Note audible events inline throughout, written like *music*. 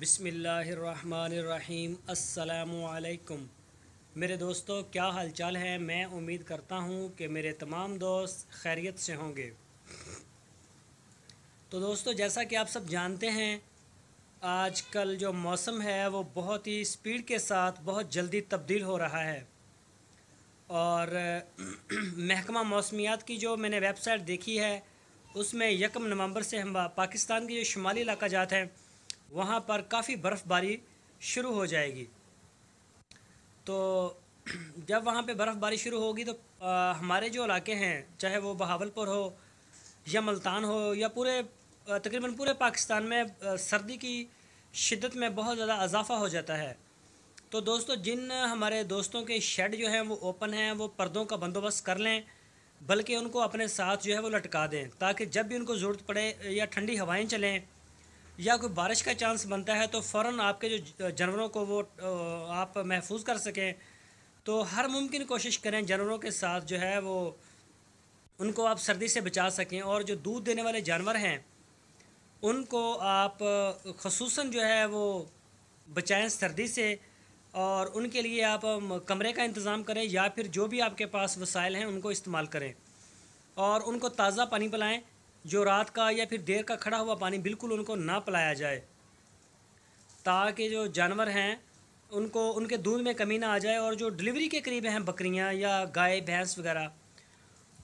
بسم اللہ الرحمن الرحیم السلام علیکم میرے دوستو، کیا حال چال ہے؟ میں امید کرتا ہوں کہ میرے تمام دوست خیریت سے ہوں گے۔ تو دوستو، جیسا کہ آپ سب جانتے ہیں، آج کل جو موسم ہے، وہ بہت ہی سپیڈ کے ساتھ بہت جلدی تبدیل ہو رہا ہے۔ اور *clears throat* محکمہ موسمیات کی جو میں نے ویب سائٹ دیکھی ہے، اس میں یکم نومبر سے ہم پاکستان کے جو شمالی علاقہ جات ہیں وہاں پر کافی برف باری شروع ہو جائے گی۔ تو جب وہاں پہ برف باری شروع ہوگی تو ہمارے جو علاقے ہیں، چاہے وہ بہاول پور ہو یا ملتان ہو یا پورے تقریباً پورے پاکستان میں سردی کی شدت میں بہت زیادہ اضافہ ہو جاتا ہے۔ تو دوستو، جن ہمارے دوستوں کے شیڈ جو ہیں وہ اوپن ہیں، وہ پردوں کا بندوبست کر لیں، بلکہ ان کو اپنے ساتھ جو ہے وہ لٹکا دیں، تاکہ جب بھی ان کو ضرورت پڑے یا ٹھنڈی ہوائیں چلیں یا کوئی بارش کا چانس بنتا ہے تو فوراً آپ کے جو جانوروں کو وہ آپ محفوظ کر سکیں۔ تو ہر ممکن کوشش کریں جانوروں کے ساتھ جو ہے وہ ان کو آپ سردی سے بچا سکیں اور جو دودھ دینے والے جانور ہیں، ان کو آپ خصوصاً جو ہے وہ بچائیں سردی سے اور ان کے لیے آپ کمرے کا انتظام کریں یا پھر جو بھی آپ کے پاس وسائل ہیں ان کو استعمال کریں اور ان کو تازہ پانی پلائیں۔ جو رات کا یا پھر دیر کا کھڑا ہوا پانی بالکل ان کو نہ پلایا جائے، تاکہ جو جانور ہیں، ان کو، ان کے دودھ میں کمی نہ آ جائے اور جو ڈلیوری کے قریب ہیں بکریاں یا گائے، بھینس وغیرہ،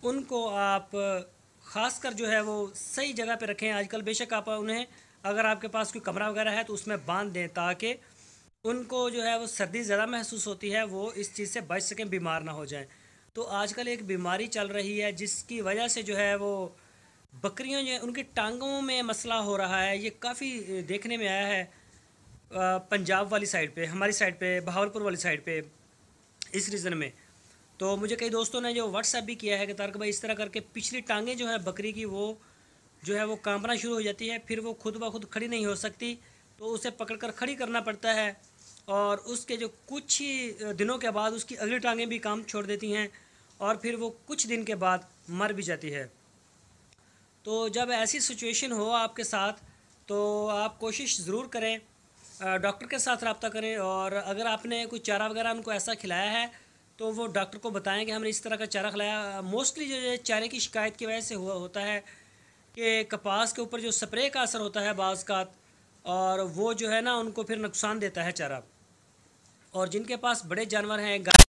ان کو آپ خاص کر جو ہے وہ صحیح جگہ پہ رکھیں۔ آج کل بے شک آپ انہیں، اگر آپ کے پاس کوئی کمرہ وغیرہ ہے تو اس میں باندھ دیں تاکہ ان کو جو ہے وہ سردی زیادہ محسوس ہوتی ہے، وہ اس چیز سے بچ سکیں، بیمار نہ ہو جائیں۔ تو آج کل ایک بیماری چل رہی ہے، جس کی وجہ سے جو ہے وہ بکریاں جو ہیں، ان کی ٹانگوں میں مسئلہ ہو رہا ہے۔ یہ کافی دیکھنے میں آیا ہے۔ پنجاب والی سائڈ پہ، ہماری سائڈ پہ، بہاولپور والی سائڈ پہ، اس ریزن میں۔ تو مجھے کئی دوستوں نے جو واٹس ایپ بھی کیا ہے کہ تارک بھائی، اس طرح کر کے پچھلی ٹانگیں جو ہیں بکری کی، وہ جو ہے وہ کانپنا شروع ہو جاتی ہے پھر وہ خود بخود کھڑی نہیں ہو سکتی۔ تو اسے پکڑ کر کھڑی کرنا پڑتا ہے۔ اور اس کے جو کچھ ہی دنوں کے بعد اس کی اگلی ٹانگیں بھی کام چھوڑ دیتی ہیں۔ اور پھر وہ کچھ دن کے بعد مر بھی جاتی ہے۔ تو جب ایسی سچویشن ہو آپ کے ساتھ، تو آپ کوشش ضرور کریں ڈاکٹر کے ساتھ رابطہ کریں اور اگر آپ نے کوئی چارہ وغیرہ ان کو ایسا کھلایا ہے، تو وہ ڈاکٹر کو بتائیں کہ ہم نے اس طرح کا چارہ کھلایا۔ موسٹلی جو چارے کی شکایت کی وجہ سے ہوا، ہوتا ہے کہ کپاس کے اوپر جو سپرے کا اثر ہوتا ہے بعض کا، اور وہ جو ہے نا، ان کو پھر نقصان دیتا ہے چارہ۔ اور جن کے پاس بڑے جانور ہیں، گائے